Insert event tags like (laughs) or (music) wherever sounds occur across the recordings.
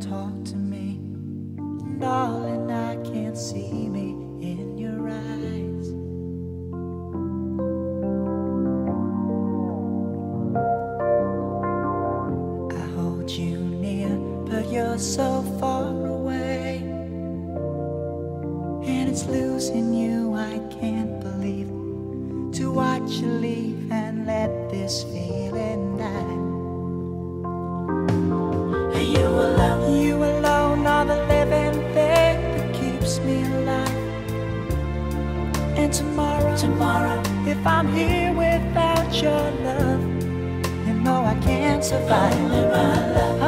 talk to me. Darling, I can't see me in your eyes. I hold you near, but you're so far away. And it's losing you, I can't believe. To watch you leave and let this tomorrow, tomorrow, if I'm here without your love, you know I can't survive.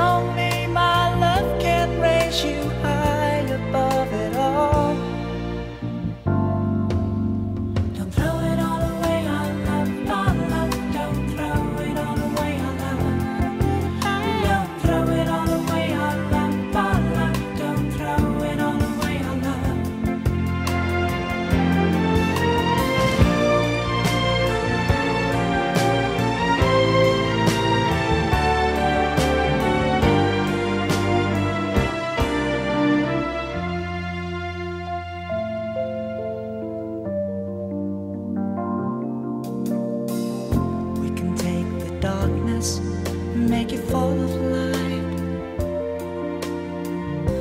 Make it full of light.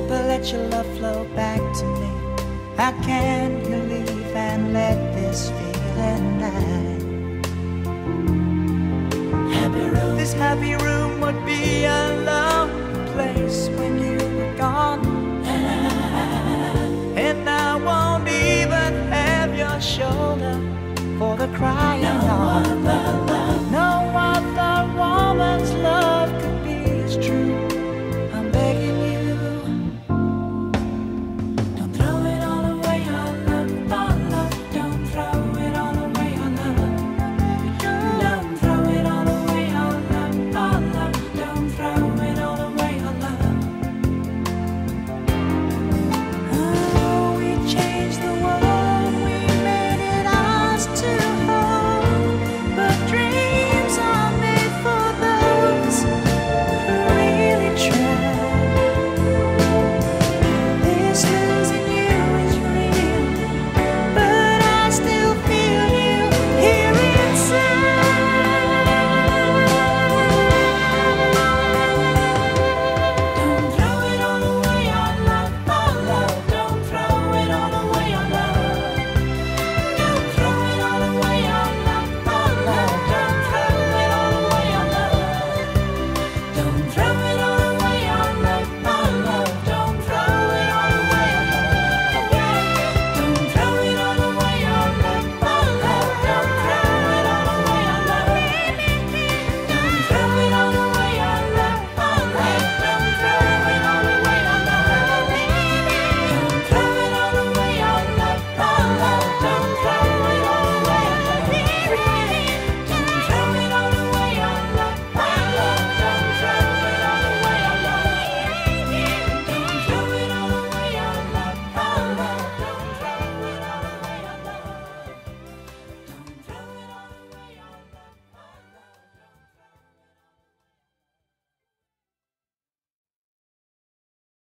But let your love flow back to me. How can you leave and let this feeling die? Happy room. This happy room would be a lonely place when you were gone. (laughs) And I won't even have your shoulder for the crying on.